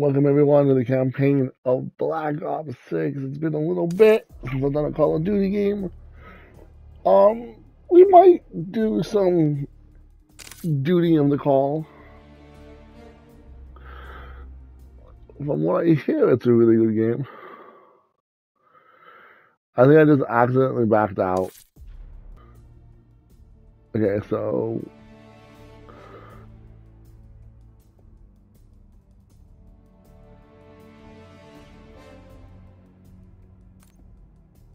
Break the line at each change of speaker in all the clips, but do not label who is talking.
Welcome everyone to the campaign of Black Ops 6. It's been a little bit since I've done a Call of Duty game. Um, we might do some duty of the call. From what I hear, it's a really good game. I think I just accidentally backed out. Okay, so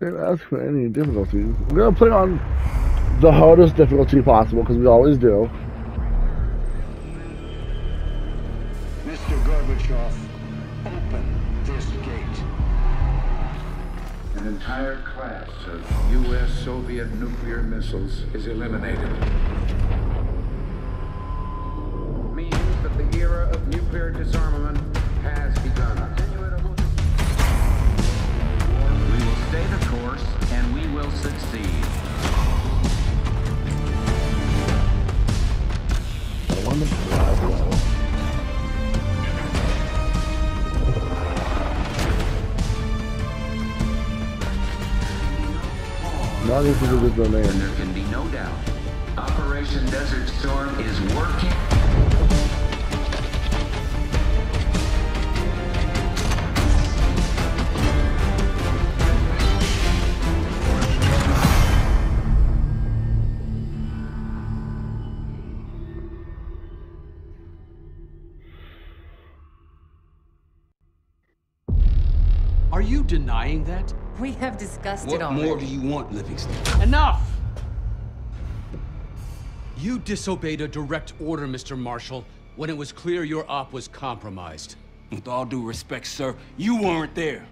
Didn't ask for any difficulties. We're gonna play on the hardest difficulty possible because we always do.
Mr. Gorbachev, open this gate.
An entire class of U.S. Soviet nuclear missiles is eliminated. Means that the era of nuclear disarmament has begun.
We will stay the course, and we will succeed.
I want to drive well. Now this is a good
And
domain.
there can be no doubt, Operation Desert Storm is working.
Denying that?
We have discussed
What
it already.
more do you want, Livingston?
Enough! You disobeyed a direct order, Mr. Marshall, when it was clear your op was compromised.
With all due respect, sir, you weren't there.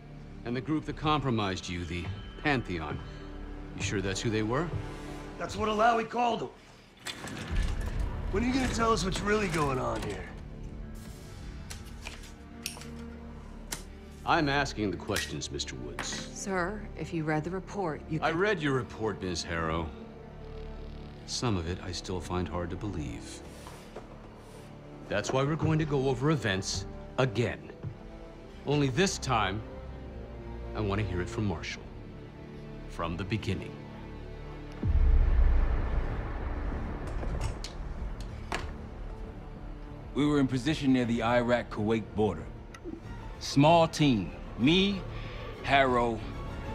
And the group that compromised you, the Pantheon, you sure that's who they were?
That's what Alawi called them. When are you gonna tell us what's really going on here?
I'm asking the questions, Mr. Woods.
Sir, if you read the report, you
I read your report, Ms. Harrow. Some of it I still find hard to believe. That's why we're going to go over events again. Only this time, I want to hear it from Marshall. From the beginning.
We were in position near the Iraq-Kuwait border. Small team. Me, Harrow,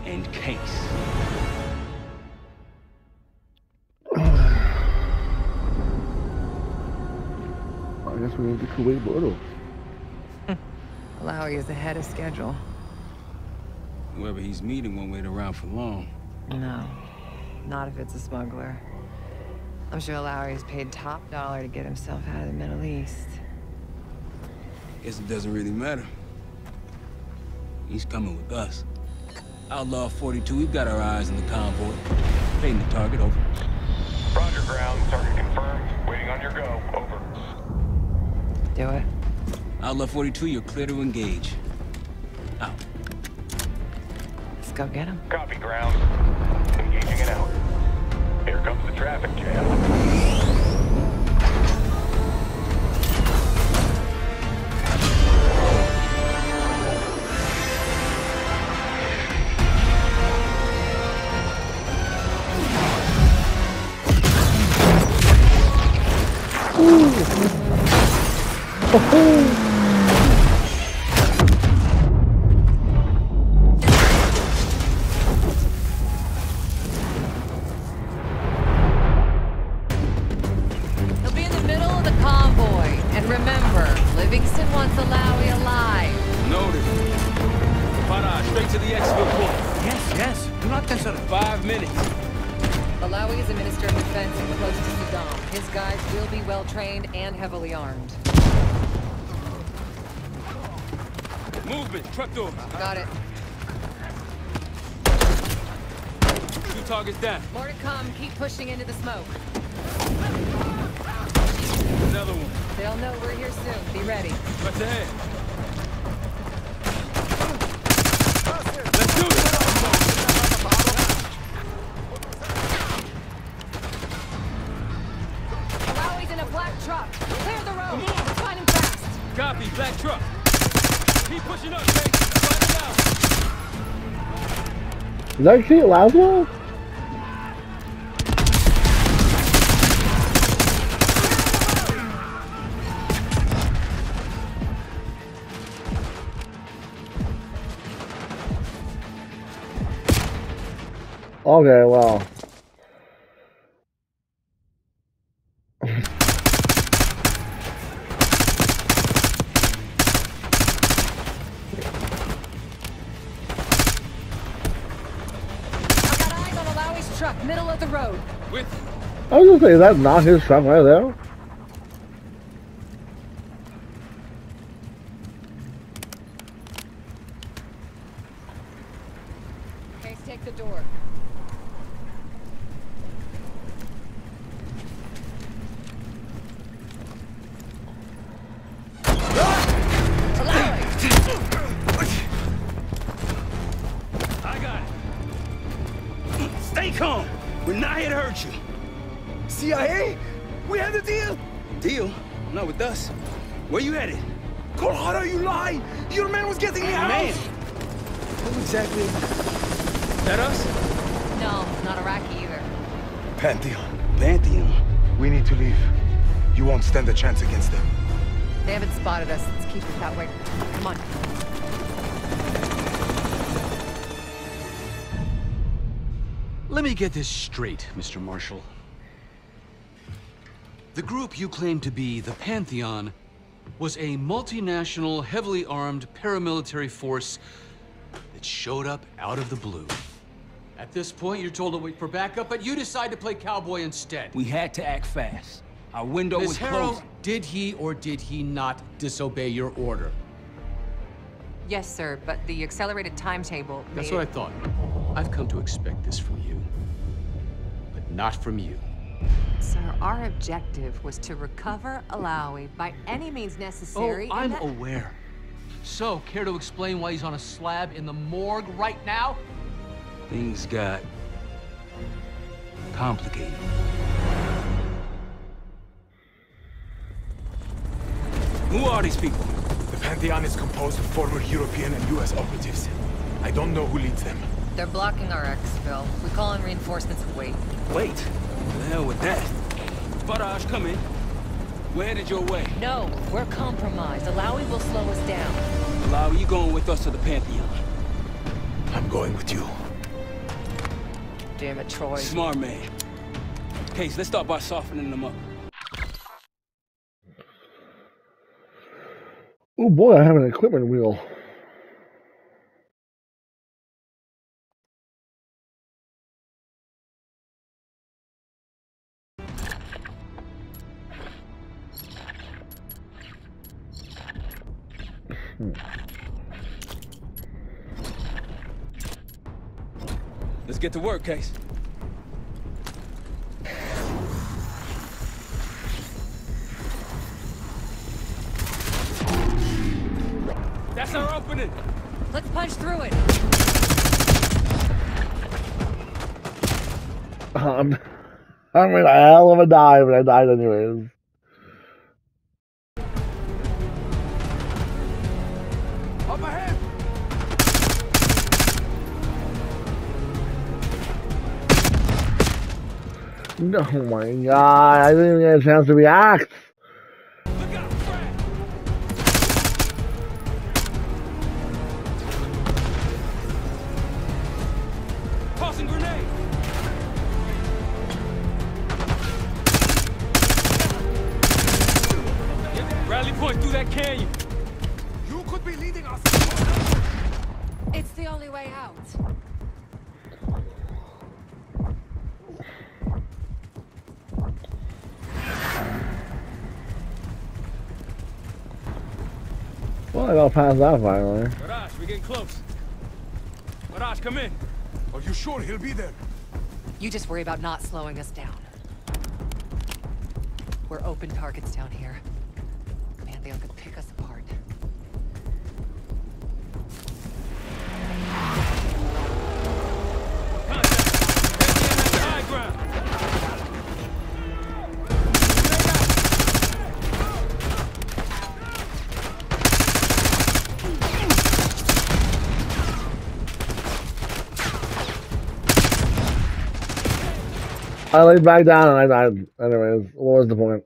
and Case.
I guess we need to Kuwait border.
Lowry is ahead of schedule.
Whoever he's meeting won't wait around for long.
No, not if it's a smuggler. I'm sure Lowry is paid top dollar to get himself out of the Middle East.
Guess it doesn't really matter. He's coming with us. Outlaw 42, we've got our eyes on the convoy. Fading the target, over.
Roger, ground. Target confirmed. Waiting on your go. Over.
Do it.
Outlaw 42, you're clear to engage. Out.
Let's go get him.
Copy, ground.
He'll Is
that Kate Laswell? Okay, well.
Truck, middle of the road.
With
I was gonna say, is that not his truck right there?
Get this straight, Mr. Marshall. The group you claim to be the Pantheon was a multinational, heavily armed paramilitary force that showed up out of the blue. At this point, you're told to wait for backup, but you decide to play cowboy instead.
We had to act fast. Our window
Miss
was
Harrow,
closing.
did he or did he not disobey your order?
Yes, sir, but the accelerated timetable.
That's
made
what I thought. I've come to expect this from you. But not from you.
Sir, our objective was to recover Alawi by any means necessary.
Oh,
necessary.
I'm aware. So, care to explain why he's on a slab in the morgue right now?
Things got complicated. Who are these people?
The Pantheon is composed of former European and US operatives. I don't know who leads them.
They're blocking our exfil. We call in reinforcements and wait.
Wait. The hell with that? Barrage, come in. We're headed your way.
No, we're compromised. Alawi will slow us down.
Allow you going with us to the Pantheon.
I'm going with you.
Damn it, Troy.
Smart man. Case, let's start by softening them up.
Oh boy, I have an equipment wheel.
Get to work, Case. That's our opening.
Let's punch through it.
Um, I made a hell of a dive, but I died anyways. Oh my god, I didn't even get a chance to react. Well, I past that finally.
Barrage, we're getting close. Barrage, come in.
Are you sure he'll be there?
You just worry about not slowing us down. We're open targets down here. Man, they could pick us apart.
I laid back down and I died. Anyways, what was the point?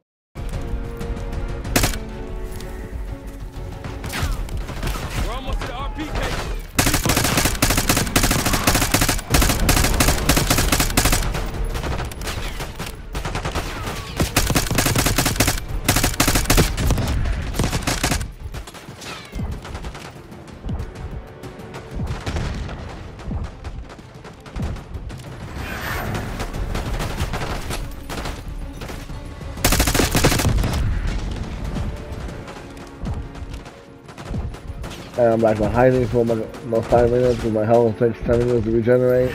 Back to hiding for my, my five minutes because my health takes 10 minutes to regenerate.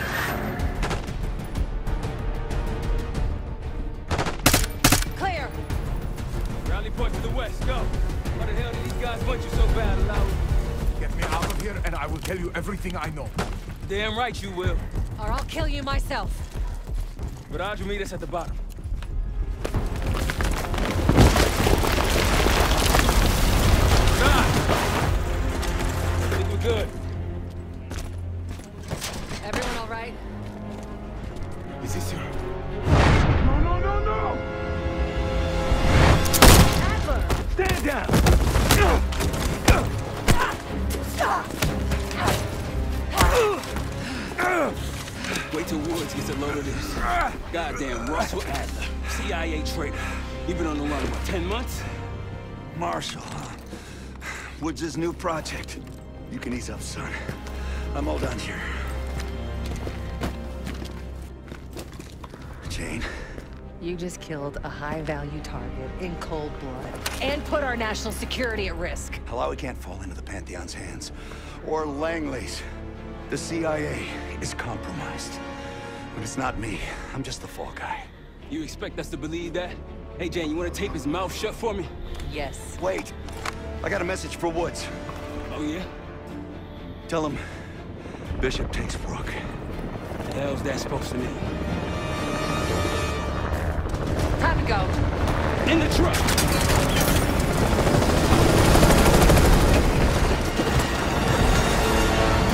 Clear.
Rally point to the west, go. Why the hell did these guys want you so bad, Alawi?
Get me out of here and I will tell you everything I know.
Damn right you will.
Or I'll kill you myself.
But Audrey meet us at the bottom. Good.
Everyone all right?
Is this your... No, no, no, no!
Adler!
Stand down!
Wait till Woods gets a load of this. Goddamn Russell Adler, CIA traitor. You've been on the run, what, 10 months?
Marshall. Woods' new project. You can ease up, son. I'm all done here. Jane,
You just killed a high-value target in cold blood. And put our national security at risk.
Alawi can't fall into the Pantheon's hands. Or Langley's. The CIA is compromised. But it's not me. I'm just the fall guy.
You expect us to believe that? Hey, Jane, you wanna tape his mouth shut for me?
Yes.
Wait. I got a message for Woods.
Oh, yeah?
Tell him Bishop takes Rook.
The hell's that supposed to mean?
Time to go.
In the truck!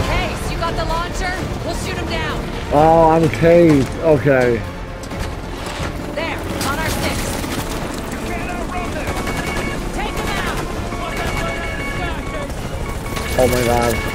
Case, you got the launcher? We'll shoot him down.
Oh, I'm caged. Okay.
There, on our six. Take him out.
Oh my god.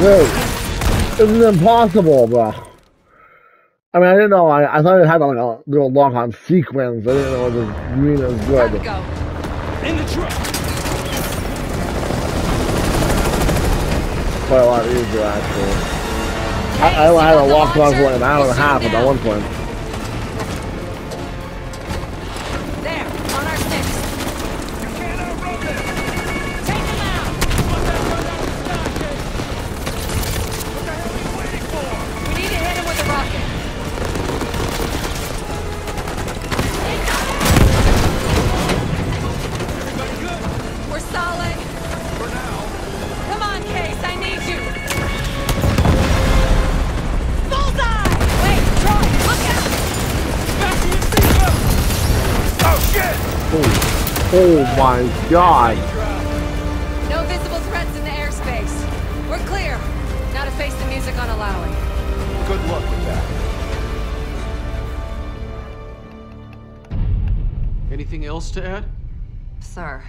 Dude, this is impossible, bro. I mean, I didn't know. I, I thought it had like a little lock on sequence. I didn't know it was green as good.
go.
In the truck!
Quite a lot easier, actually. I, I had to walk on for like an hour and a half at that one point. God.
No visible threats in the airspace. We're clear. Now to face the music on Alawi.
Good luck with that.
Anything else to add?
Sir,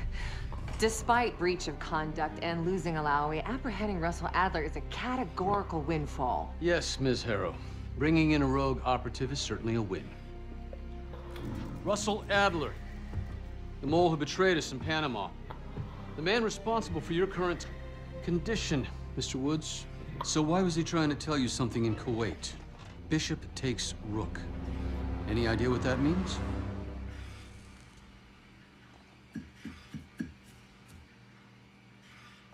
despite breach of conduct and losing Alawi, apprehending Russell Adler is a categorical windfall.
Yes, Ms. Harrow. Bringing in a rogue operative is certainly a win. Russell Adler, the mole who betrayed us in Panama. The man responsible for your current condition, Mr. Woods. So why was he trying to tell you something in Kuwait? Bishop takes Rook. Any idea what that means?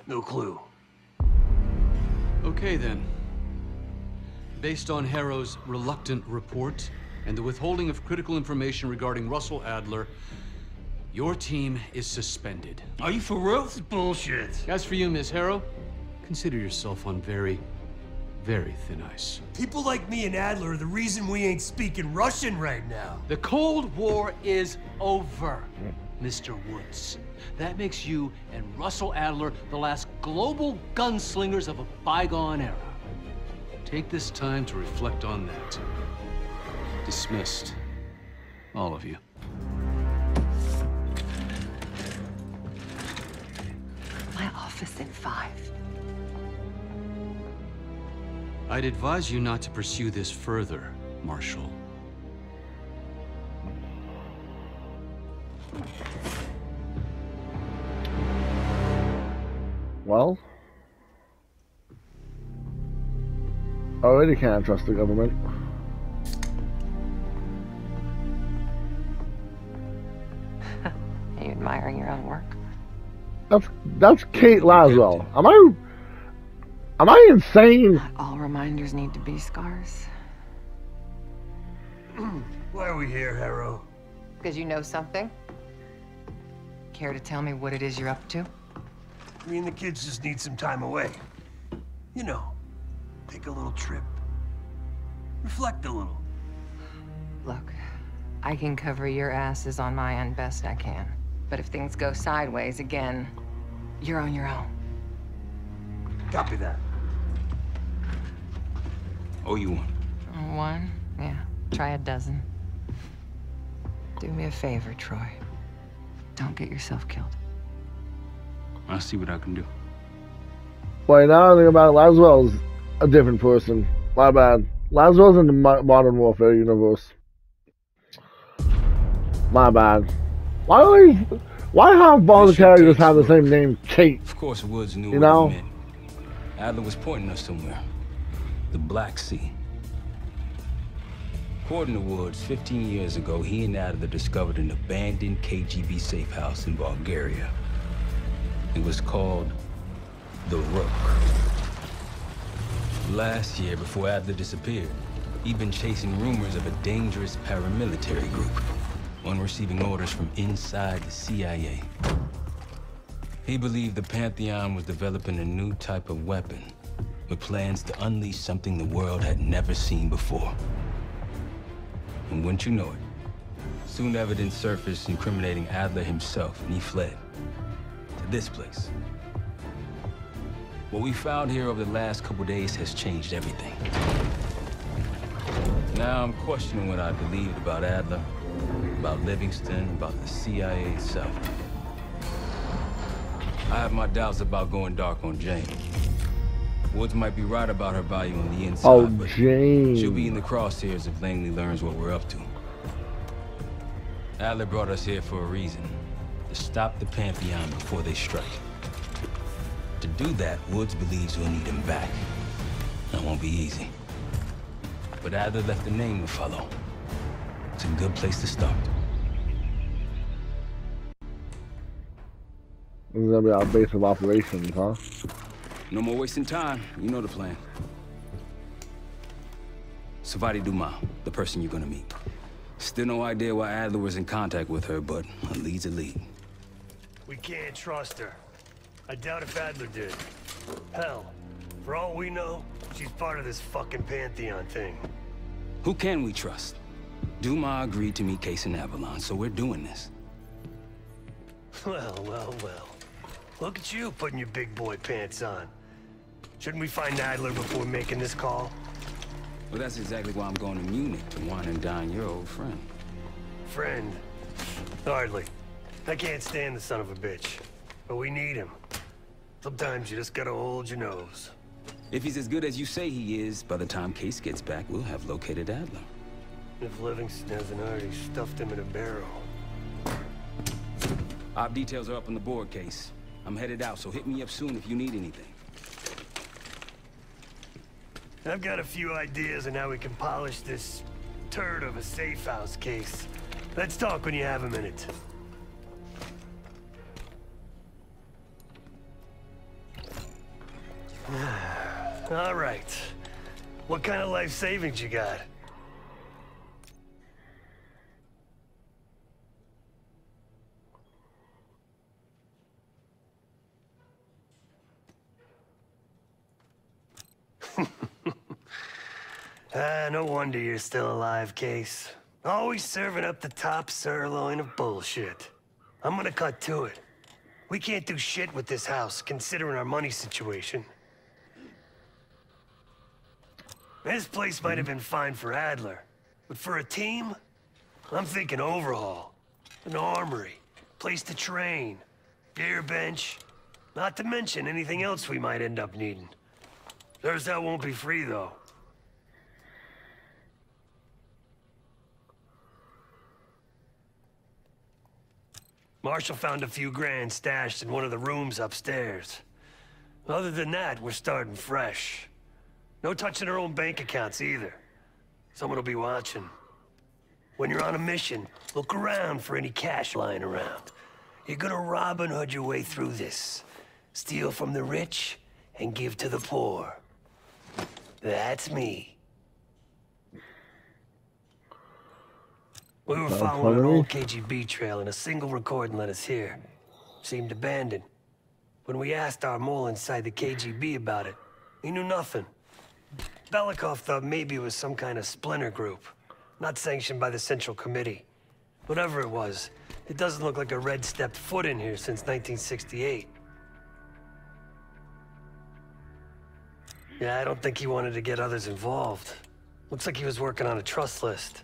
No clue.
Okay then. Based on Harrow's reluctant report and the withholding of critical information regarding Russell Adler, your team is suspended.
Are you for real? This is bullshit.
As for you, Ms. Harrow, consider yourself on very, Very thin ice.
People like me and Adler are the reason we ain't speaking Russian right now.
The Cold War is over, Mr. Woods. That makes you and Russell Adler the last global gunslingers of a bygone era.
Take this time to reflect on that. Dismissed. All of you.
Office in five.
I'd advise you not to pursue this further, Marshall.
Well, oh, I already can't trust the government.
Are you admiring your own work?
That's that's Kate Laswell. Am I am I insane?
Not all reminders need to be scars.
Why are we here, Harrow?
Because you know something? Care to tell me what it is you're up to?
Me and the kids just need some time away. You know, take a little trip. Reflect a little.
Look, I can cover your asses on my end best I can. But if things go sideways again, you're on your own.
Copy that.
Oh, you one.
One? Yeah. Try a dozen. Do me a favor, Troy. Don't get yourself killed.
I'll see what I can do.
Wait, now I think about it, Laswell's a different person. My bad. Laswell's in the Modern Warfare universe. My bad. Why do we, Why have all the characters have the same name, Kate?
Of course, Woods knew
You
what
know?
Adler was pointing us somewhere. The Black Sea. According to Woods, 15 years ago, he and Adler discovered an abandoned KGB safe house in Bulgaria. It was called the Rook. Last year, before Adler disappeared, he'd been chasing rumors of a dangerous paramilitary group, one receiving orders from inside the CIA. He believed the Pantheon was developing a new type of weapon, with plans to unleash something the world had never seen before. And wouldn't you know it, soon evidence surfaced incriminating Adler himself, and he fled to this place. What we found here over the last couple days has changed everything. Now I'm questioning what I believed about Adler, about Livingston, about the CIA itself. I have my doubts about going dark on Jane. Woods might be right about her value on the inside,
Oh,
but
Jane.
she'll be in the crosshairs if Langley learns what we're up to. Adler brought us here for a reason. To stop the Pantheon before they strike. To do that, Woods believes we'll need him back. That won't be easy. But Adler left a name to follow. It's a good place to start.
This is gonna be our base of operations, huh?
No more wasting time. You know the plan. Sevati Dumas, the person you're gonna meet. Still no idea why Adler was in contact with her, but a lead's a lead.
We can't trust her. I doubt if Adler did. Hell, for all we know, she's part of this fucking Pantheon thing.
Who can we trust? Dumas agreed to meet Case in Avalon, so we're doing this.
Well, well, well. Look at you putting your big boy pants on. Shouldn't we find Adler before making this call?
Well, that's exactly why I'm going to Munich to wine and dine your old friend.
Friend. Hardly. I can't stand the son of a bitch. But we need him. Sometimes you just gotta hold your nose.
If he's as good as you say he is, by the time Case gets back, we'll have located Adler.
If Livingston hasn't already stuffed him in a barrel.
Op details are up on the board, Case. I'm headed out, so hit me up soon if you need anything.
I've got a few ideas on how we can polish this turd of a safe house case. Let's talk when you have a minute. All right. What kind of life savings you got? Ah, no wonder you're still alive, Case. Always serving up the top sirloin of bullshit. I'm gonna cut to it. We can't do shit with this house, considering our money situation. This place might have been fine for Adler, but for a team, I'm thinking overhaul. An armory, place to train, gear bench, not to mention anything else we might end up needing. There's that won't be free, though. Marshall found a few grand stashed in one of the rooms upstairs. Other than that, we're starting fresh. No touching our own bank accounts either. Someone will be watching. When you're on a mission, look around for any cash lying around. You're gonna Robin Hood your way through this. Steal from the rich and give to the poor. That's me. We were following an old KGB trail and a single recording led us here. Seemed abandoned. When we asked our mole inside the KGB about it, he knew nothing. Belikov thought maybe it was some kind of splinter group, not sanctioned by the Central Committee. Whatever it was, it doesn't look like a red stepped foot in here since 1968. Yeah, I don't think he wanted to get others involved. Looks like he was working on a trust list.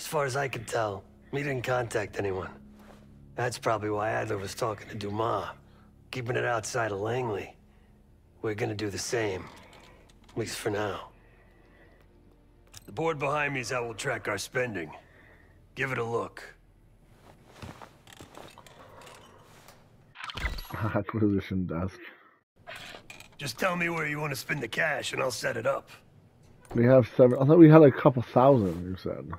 As far as I can tell, he didn't contact anyone. That's probably why Adler was talking to Dumas, keeping it outside of Langley. We're gonna do the same, at least for now. The board behind me is how we'll track our spending. Give it a look.
Acquisition desk.
Just tell me where you want to spend the cash and I'll set it up.
We have seven. I thought we had a couple thousand. You said.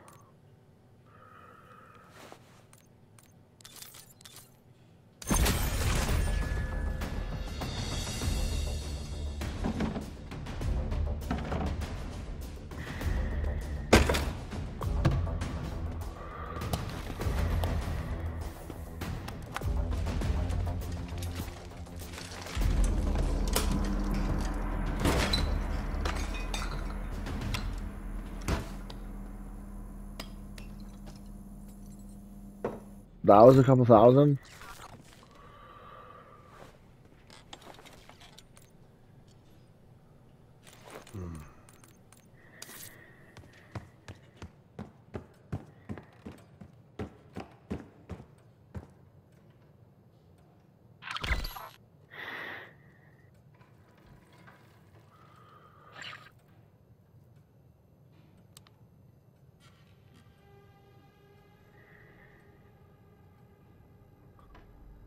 A couple thousand.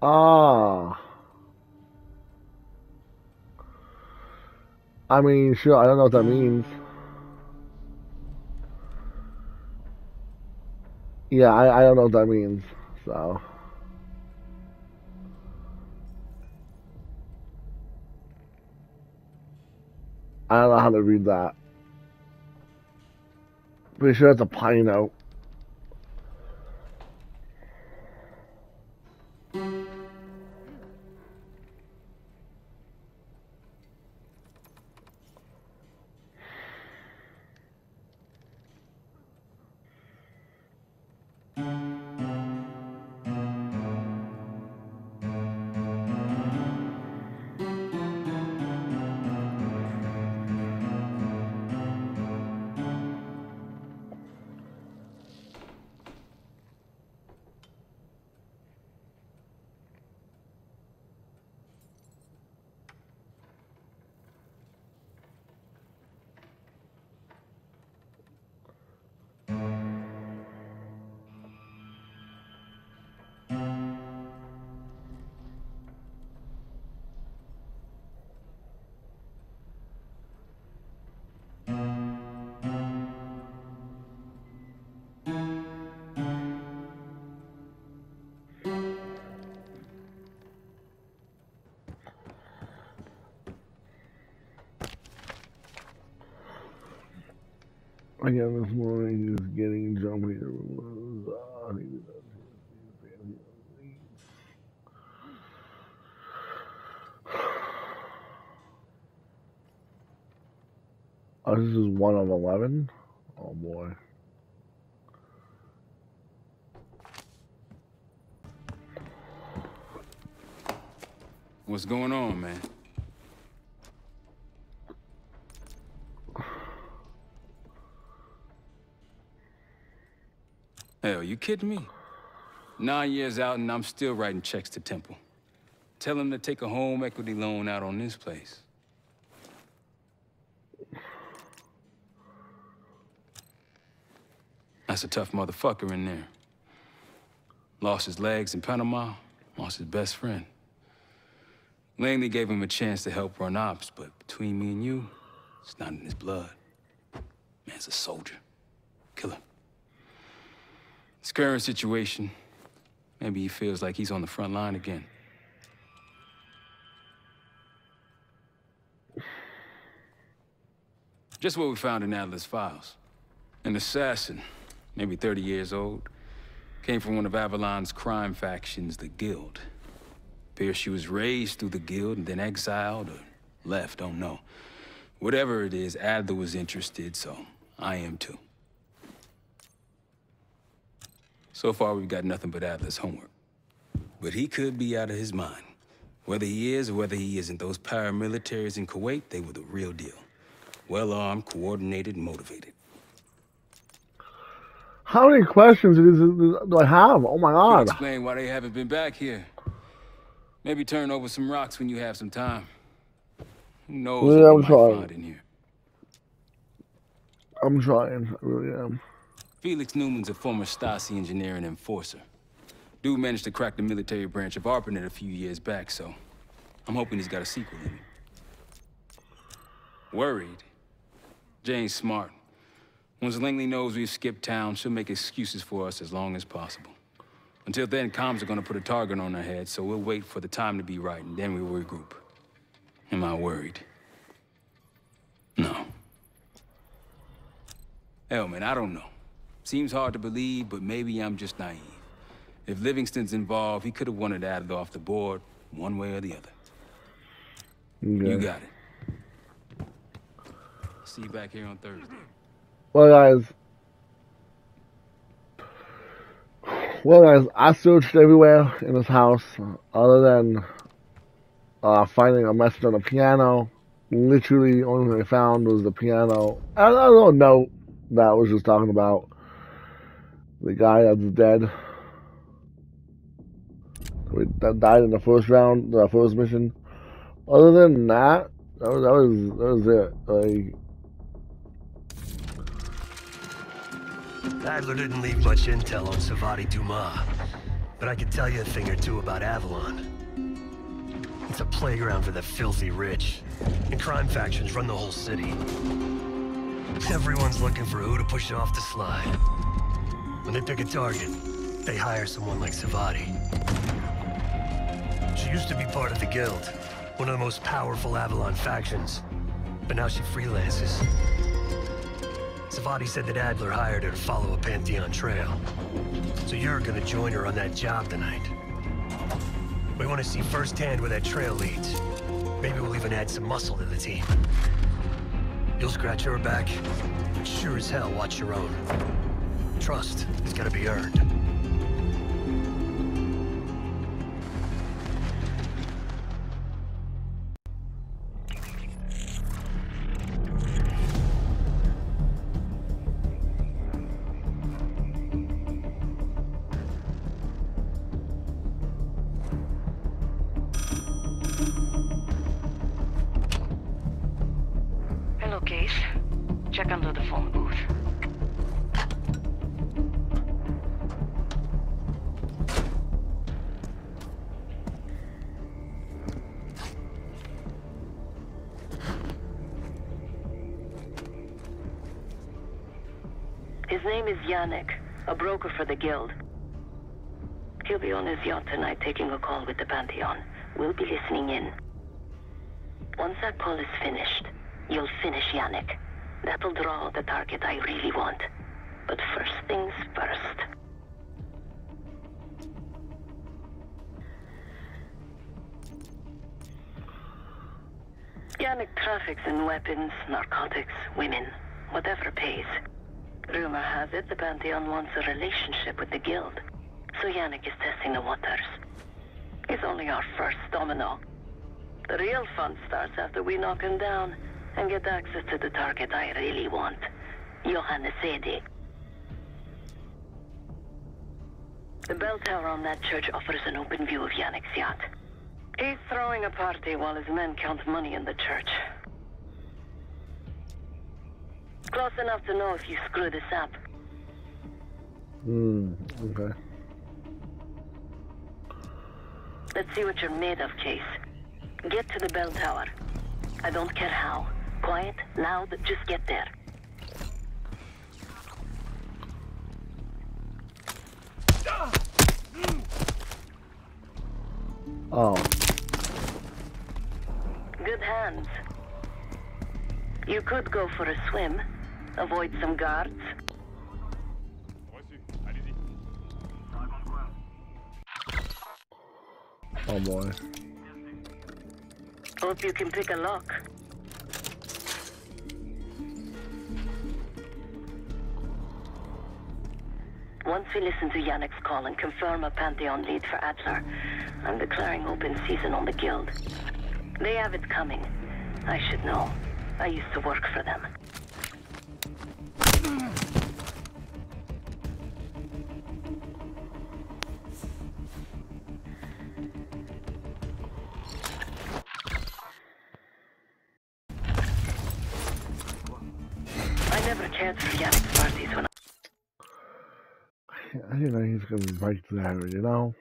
Ah. I mean, sure. I don't know what that means. Yeah, I, I don't know what that means. So. I don't know how to read that. Pretty sure it's a pine note. Again, this morning is getting jumpy. Ah, I that's Oh, ah, this is one of eleven. Oh boy.
What's going on, man? Hell, you kidding me? Nine years out and I'm still writing checks to Temple. Tell him to take a home equity loan out on this place. That's a tough motherfucker in there. Lost his legs in Panama, lost his best friend. Langley gave him a chance to help run ops, but between me and you, it's not in his blood. Man's a soldier. Killer. His current situation, maybe he feels like he's on the front line again. Just what we found in Adler's files. An assassin, maybe 30 years old, came from one of Avalon's crime factions, the Guild. Appears she was raised through the Guild and then exiled or left, don't know. Whatever it is, Adler was interested, so I am too. So far, we've got nothing but Adler's homework. But he could be out of his mind. Whether he is or whether he isn't, those paramilitaries in Kuwait, they were the real deal. Well-armed, coordinated, motivated.
How many questions do I have? Oh my god.
explain why they haven't been back here. Maybe turn over some rocks when you have some time. Who knows
Yeah,
what we
I'm
might
trying.
find in here.
I'm trying. I really am.
Felix Neumann's a former Stasi engineer and enforcer. Dude managed to crack the military branch of ARPANET a few years back, so I'm hoping he's got a sequel in him. Worried? Jane's smart. Once Langley knows we've skipped town, she'll make excuses for us as long as possible. Until then, comms are gonna put a target on our heads, so we'll wait for the time to be right, and then we'll regroup. Am I worried? No. Hell, man, I don't know. Seems hard to believe, but maybe I'm just naive. If Livingston's involved, he could have wanted Adler off the board, one way or the other. You got it. See you back here on Thursday.
Well, guys. Well, guys, I searched everywhere in this house other than uh, finding a message on the piano. Literally, the only thing I found was the piano. And a little note that was just talking about the guy that's dead. That died in the first round, the first mission. Other than that, that was that was, that was it. Like,
Adler didn't leave much intel on Sevati Dumas, but I could tell you a thing or two about Avalon. It's a playground for the filthy rich, and crime factions run the whole city. Everyone's looking for who to push off the slide. When they pick a target, they hire someone like Sevati. She used to be part of the Guild, one of the most powerful Avalon factions, but now she freelances. Savati said that Adler hired her to follow a Pantheon trail. So you're gonna join her on that job tonight. We want to see firsthand where that trail leads. Maybe we'll even add some muscle to the team. You'll scratch her back, but sure as hell watch your own. Trust has gotta be earned.
Broker for the Guild. He'll be on his yacht tonight taking a call with the Pantheon. We'll be listening in. Once that call is finished, you'll finish Yannick. That'll draw the target I really want. But first things first. Yannick traffics in weapons, narcotics, women, whatever pays. Rumor has it the Pantheon wants a relationship with the Guild, so Yannick is testing the waters. He's only our first domino. The real fun starts after we knock him down and get access to the target I really want, Johannes Asadi. The bell tower on that church offers an open view of Yannick's yacht. He's throwing a party while his men count money in the church. Close enough to know if you screw this up.
Hmm, okay.
Let's see what you're made of, Case. Get to the bell tower. I don't care how. Quiet, loud, just get there.
Oh.
Good hands. You could go for a swim. Avoid some guards.
Oh boy.
Hope you can pick a lock. Once we listen to Yannick's call and confirm a Pantheon lead for Adler, I'm declaring open season on the Guild. They have it coming. I should know. I used to work for them.
Break there, you know?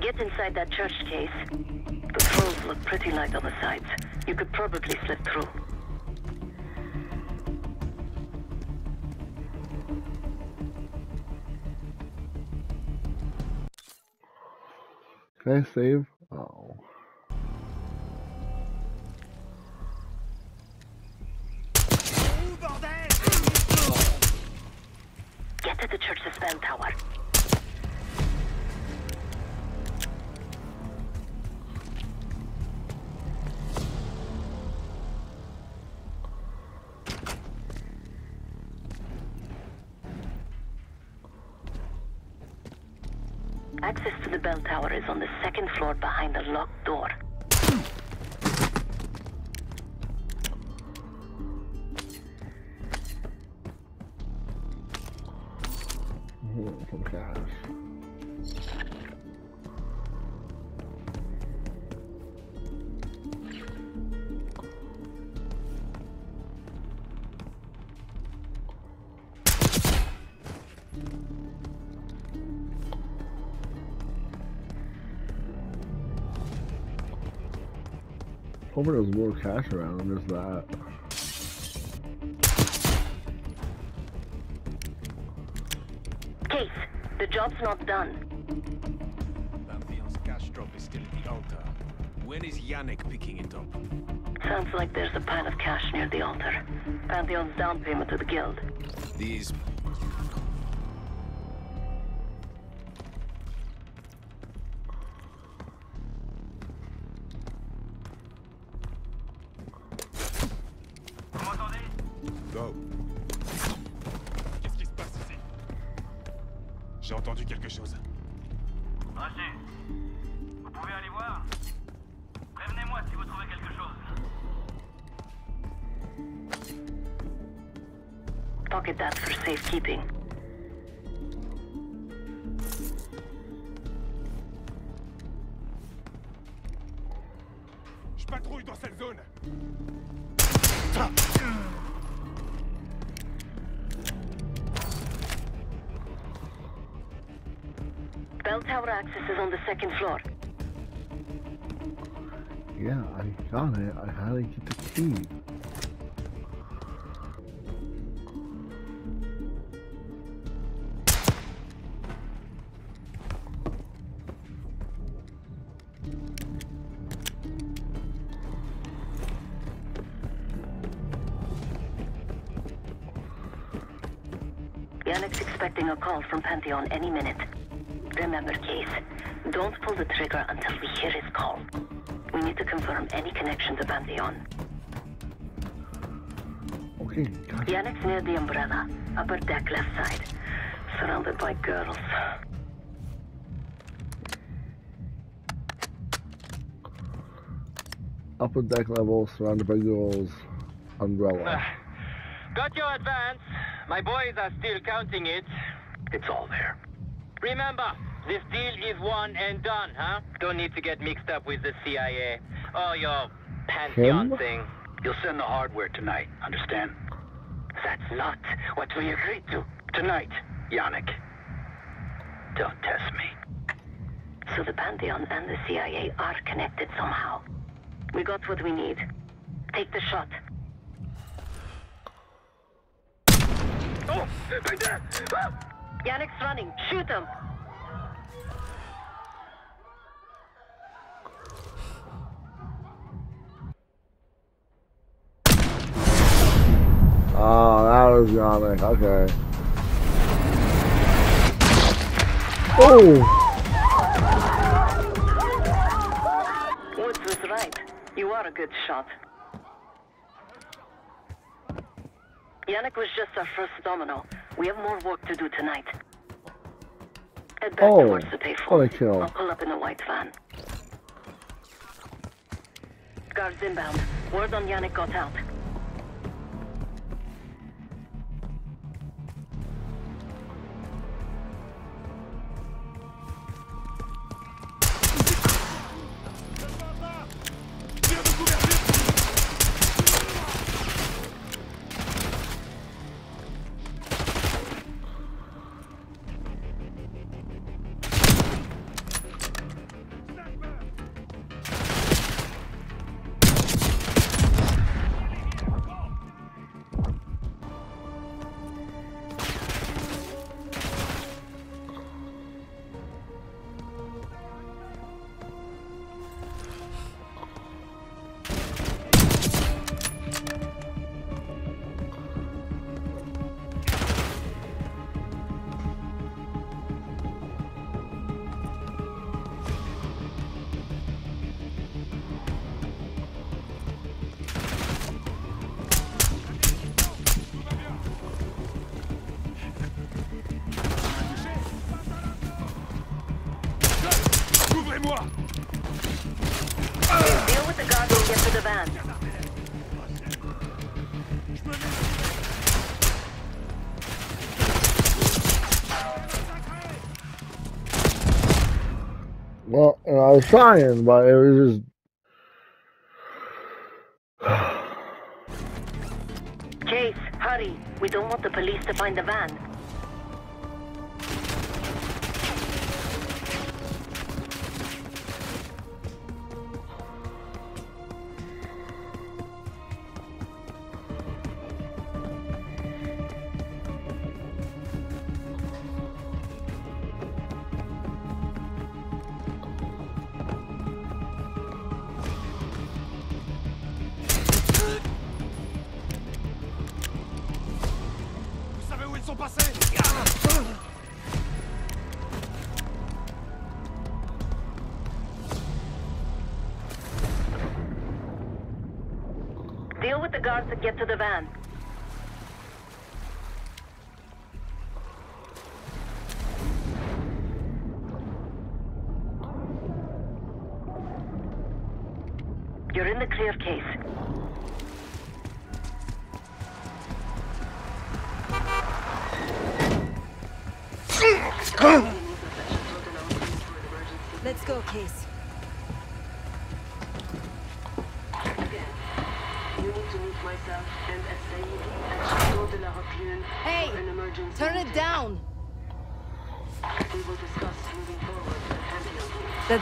Get inside that church case. The trolls look pretty light on the sides. You could probably slip through.
Can
behind the locked
Hoping there's more cash around than just that.
Case, the job's not done.
Pantheon's cash drop is still at the altar. When is Yannick picking it up?
Sounds like there's a pile of cash near the altar. Pantheon's down payment to the guild.
These...
near upper deck left side, surrounded by girls.
Upper deck level, surrounded by girls. Umbrella.
Ah, got your advance. My boys are still counting it.
It's all there.
Remember, this deal is one and done, huh? Don't need to get mixed up with the CIA or your Pantheon
Him?
thing.
You'll send the hardware tonight, understand? That's not what we agreed to. Tonight, Yannick. Don't test me.
So the Pantheon and the CIA are connected somehow. We got what we need. Take the shot.
Oh, right there! Ah!
Yannick's running. Shoot him.
Oh, that was Yannick. Okay. Oh!
Woods was right. You are a good shot. Yannick was just our first domino. We have more work to do tonight. Head back
Oh,
towards the payphone.
a.
I'll pull up in the white van. Guards inbound. Word on Yannick got out.
Was trying, but it was just.
Case, hurry. We don't want the police to find the van. Deal with the guards and get to the van.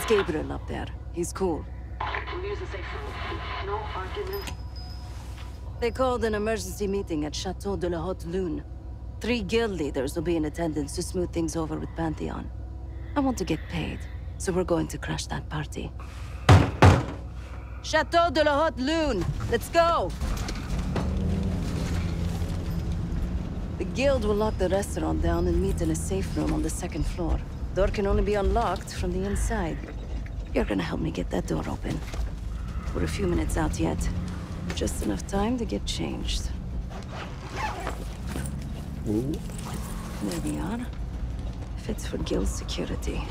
That's Gabriel up there. He's cool. They called an emergency meeting at Chateau de la Haute Lune. Three guild leaders will be in attendance to smooth things over with Pantheon. I want to get paid, so we're going to crash that party. Chateau de la Haute Lune! Let's go! The guild will lock the restaurant down and meet in a safe room on the second floor. Door can only be unlocked from the inside. You're gonna help me get that door open. We're a few minutes out yet. Just enough time to get changed.
Ooh.
There we are. Fits for guild security.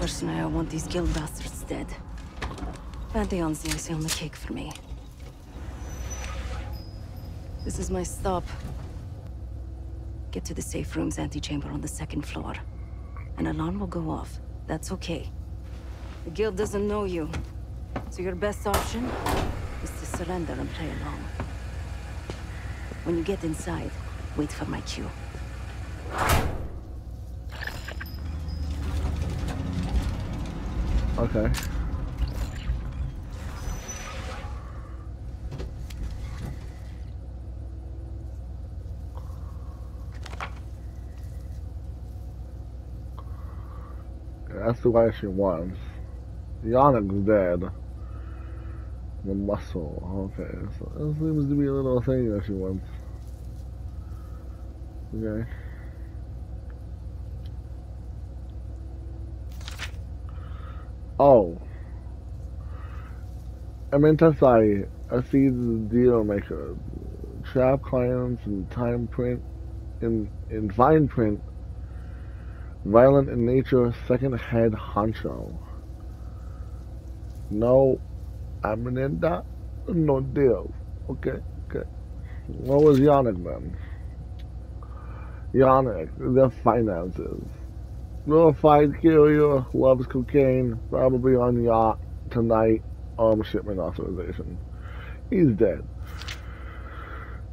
Personally, I want these guild bastards dead. Pantheon's the icing on the cake for me. This is my stop. Get to the safe room's antechamber on the second floor. An alarm will go off. That's okay. The guild doesn't know you. So your best option is to surrender and play along. When you get inside, wait for my cue.
Okay. That's the way she wants. Yannick's dead. The muscle. Okay. So this seems to be a little thing that she wants. Okay. Oh. I meant to say, I see the deal maker. Trap clients and time print in in fine print. Violent in nature, second head honcho. No I'm in Aminata, no deal. Okay, okay. What was Yannick then? Yannick, the finances. Glorified carrier, loves cocaine, probably on yacht tonight, arm shipment authorization. He's dead.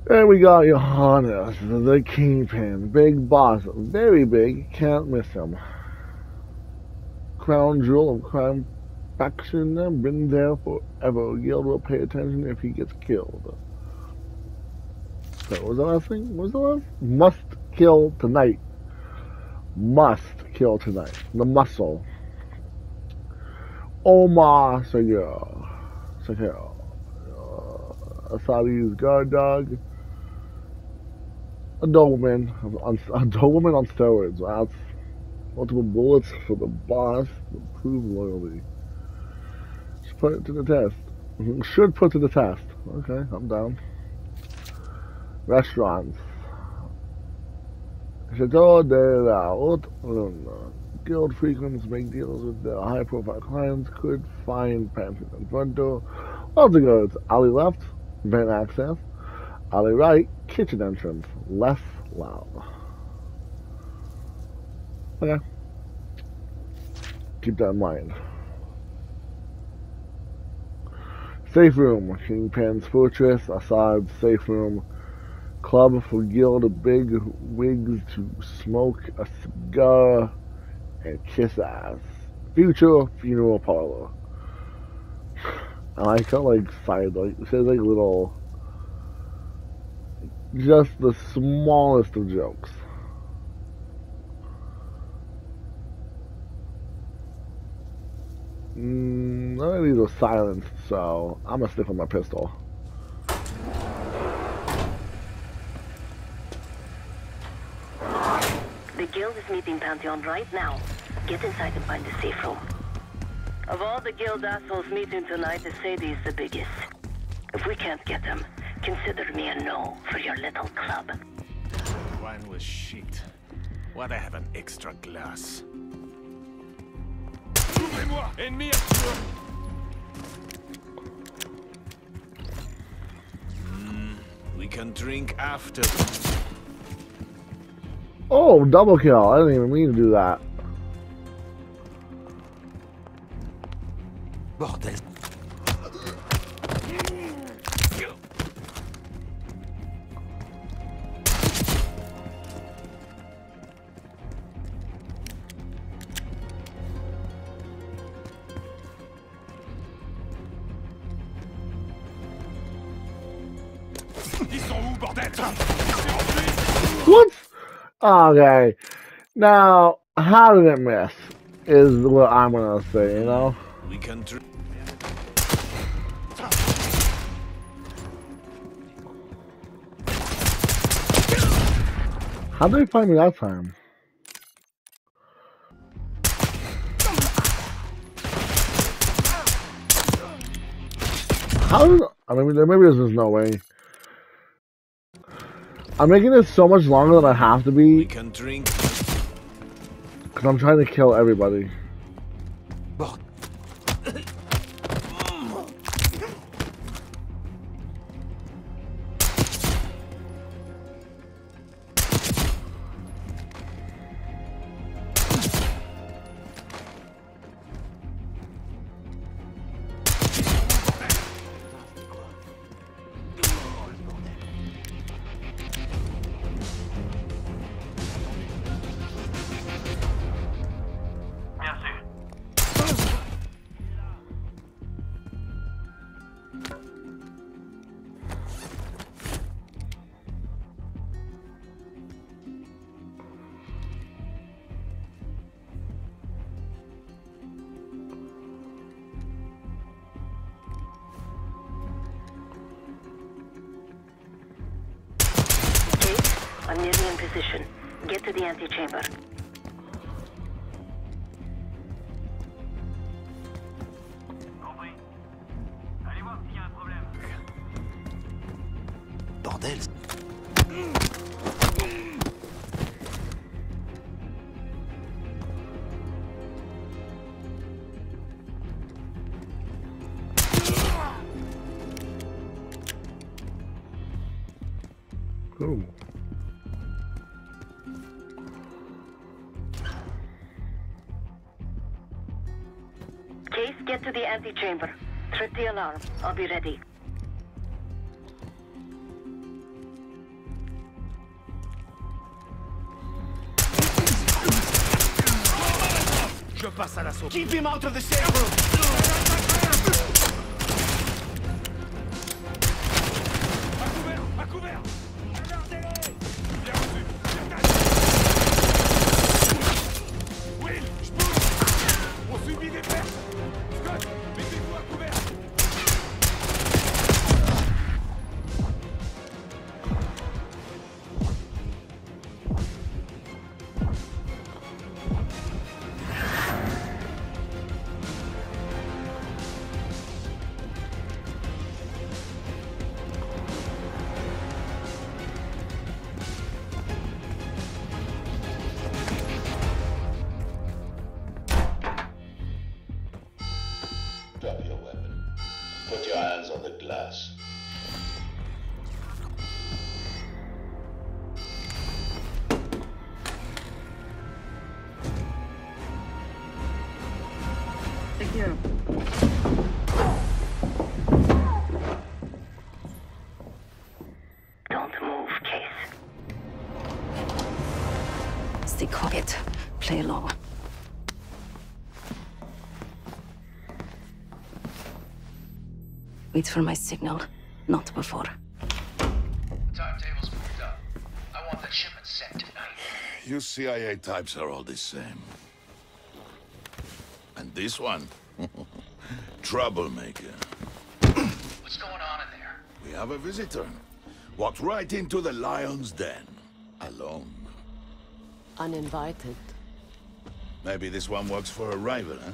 And we got Johannes, the kingpin, big boss, very big, can't miss him. Crown jewel of crime faction, been there forever. Guild will pay attention if he gets killed. So, was the last thing? What was the last? Must kill tonight. Must kill tonight. The muscle. Omar Segura. Segura. Uh, Asadi's guard dog. A Doberman. A Doberman on steroids. That's multiple bullets for the boss to prove loyalty. Should put it to the test. Should put to the test. Okay, I'm down. Restaurants. Chateau de la Haute. Guild frequents make deals with their high-profile clients. Could find Pantheon in front door. Also goes alley left, vent access. Alley right, kitchen entrance. Less loud. Okay. Keep that in mind. Safe room. Kingpin's Fortress. Asadi's safe room. Club for Guild Big Wigs to smoke a cigar and kiss ass. Future funeral parlor. I like how like side like says like little just the smallest of jokes. Mm, none of these are silenced, so I'm gonna stick with my pistol.
The guild is meeting Pantheon right now. Get inside and find the safe room. Of all the guild assholes meeting tonight, the Sadie is the biggest. If we can't get them, consider me a no for your little club.
Wine was shit. Why'd I have an extra glass?
Ouvrez-moi Ennemi à
Hmm, we can drink after.
Oh, double kill. I didn't even mean to do that.
Bordel.
Okay. Now, how did it miss? Is what I'm gonna say, you know?
We can
How did they find me that time? How did, I mean, maybe there's just no way. I'm making this so much longer than I have to be.
can drink.
Because I'm trying to kill everybody.
I'm nearly in position. Get to the antechamber. I'll be ready.
Je passe à l'assaut.
Keep him out of the safe room!
On
Wait for my signal. Not before.
Timetable's moved up. I want that shipment sent tonight.
You CIA types are all the same. And this one? Troublemaker.
What's going on in there?
We have a visitor. Walked right into the lion's den. Alone.
Uninvited.
Maybe this one works for a rival, huh?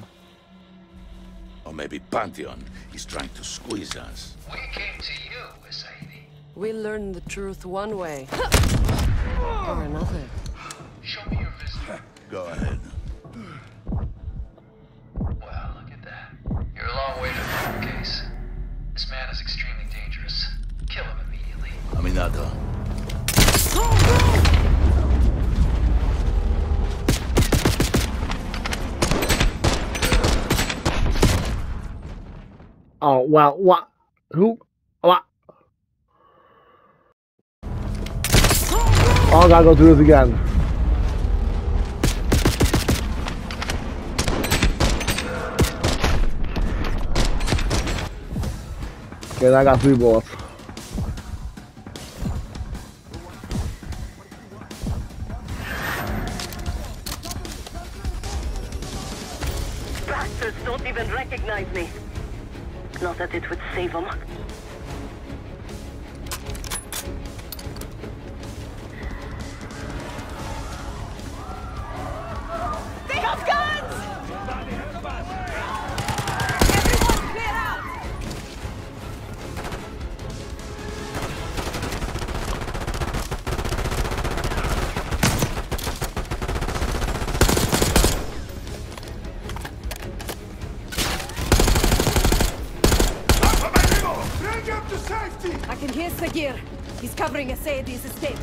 Or maybe Pantheon is trying to squeeze us.
We came to you, Saidi.
We learn the truth one way or another.
Show me your visitor.
Go ahead.
Well, look at that. You're a long way from the case. This man is extremely dangerous. Kill him immediately.
Aminata.
Oh, well, what? Who? What? Oh, I gotta go through this again. Okay, I got three bullets.
Bastards don't even recognize me. Not that it would save them.
He's covering Asadi's escape. Keep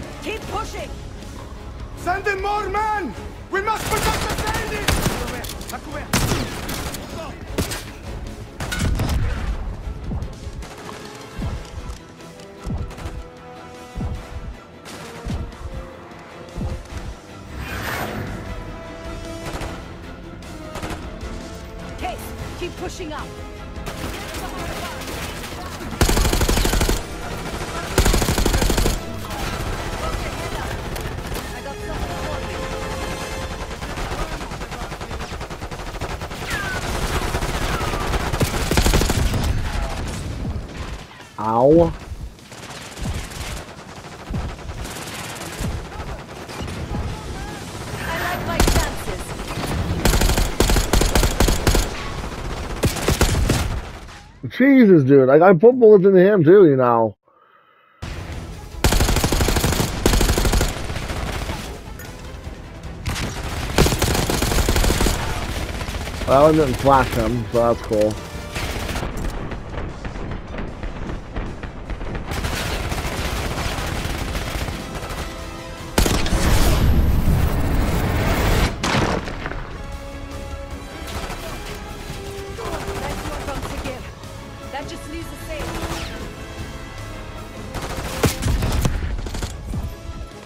Jesus, dude. Like, I put bullets into him, too, you know. Well, I didn't flash him, so that's cool.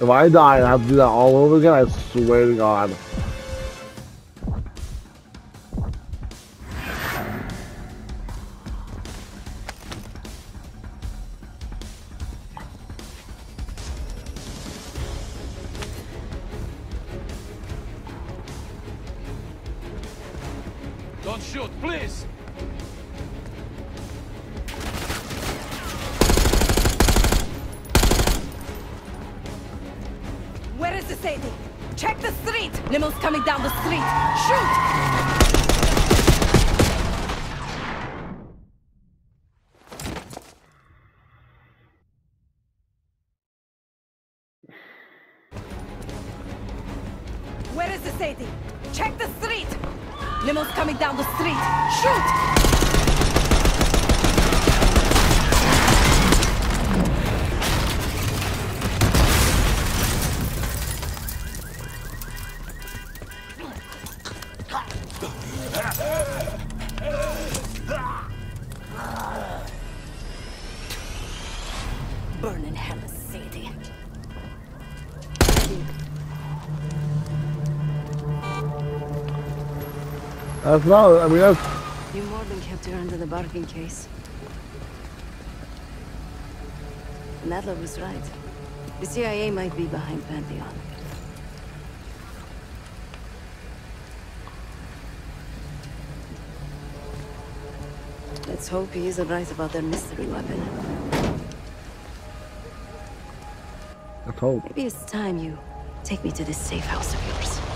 If I die and I have to do that all over again, I swear to God. That's not, I mean, that's,
You more than kept her under the bargain case. Nadler was right. The CIA might be behind Pantheon. Let's hope he isn't right about their mystery weapon.
let's hope.
Maybe it's time you take me to this safe house of yours.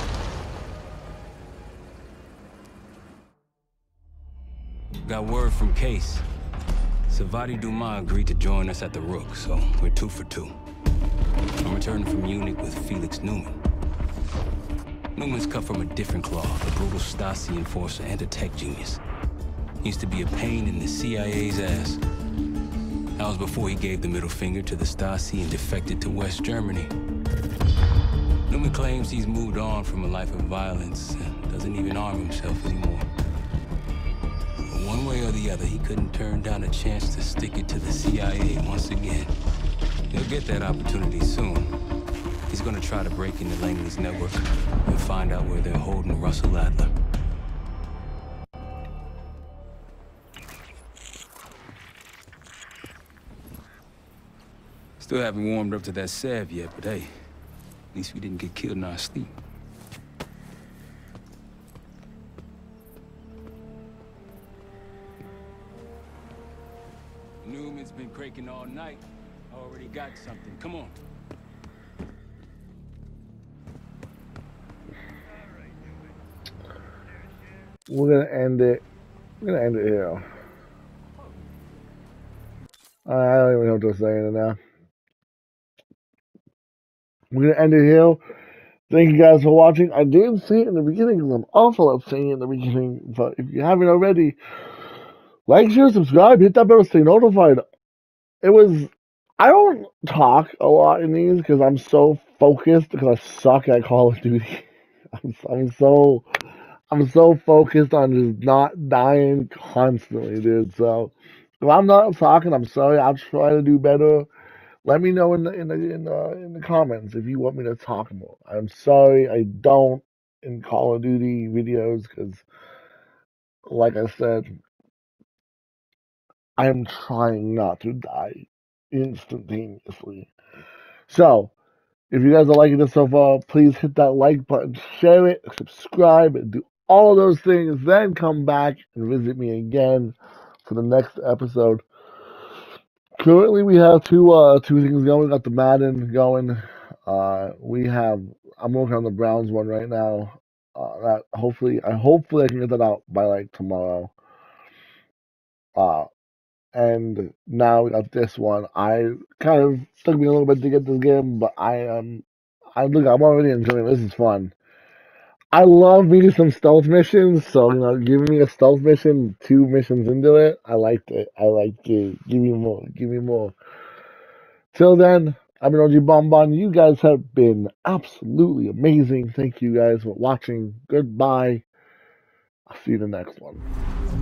Got word from Case. Sevati Dumas agreed to join us at the Rook, so we're two for two. I'm returning from Munich with Felix Neumann. Neumann's cut from a different cloth, a brutal Stasi enforcer and a tech genius. He used to be a pain in the CIA's ass. That was before he gave the middle finger to the Stasi and defected to West Germany. Newman claims he's moved on from a life of violence and doesn't even arm himself anymore. The other, he couldn't turn down a chance to stick it to the CIA once again. He'll get that opportunity soon. He's gonna try to break into Langley's network and find out where they're holding Russell Adler. Still haven't warmed up to that salve yet, but hey, at least we didn't get killed in our sleep. Neumann's been cranking all night. I Already got something. Come on.
We're gonna end it. We're gonna end it here. I don't even know what to say in it now. We're gonna end it here. Thank you guys for watching. I didn't see it in the beginning because I'm awful at saying it in the beginning. But if you haven't already, like, share, subscribe, hit that bell to stay notified. It was. I don't talk a lot in these because I'm so focused because I suck at Call of Duty. I'm, I'm so. I'm so focused on just not dying constantly, dude. So if I'm not talking, I'm sorry. I'll try to do better. Let me know in the in the in the in the comments if you want me to talk more. I'm sorry I don't in Call of Duty videos because, like I said, I am trying not to die instantaneously. So, if you guys are liking this so far, please hit that like button, share it, subscribe, and do all of those things. Then come back and visit me again for the next episode. Currently, we have two uh two things going. We got the Madden going. Uh, we have. I'm working on the Browns one right now. Uh, that hopefully, I hopefully I can get that out by like tomorrow. Uh, and now we got this one. I kind of took me a little bit to get this game, but I am. I look. I'm already enjoying. This is fun. I love me some stealth missions, so you know, giving me a stealth mission, two missions into it, I liked it. I liked it. Give me more. Give me more. Till then, I've been OG Bonbon. You guys have been absolutely amazing. Thank you guys for watching. Goodbye. I'll see you in the next one.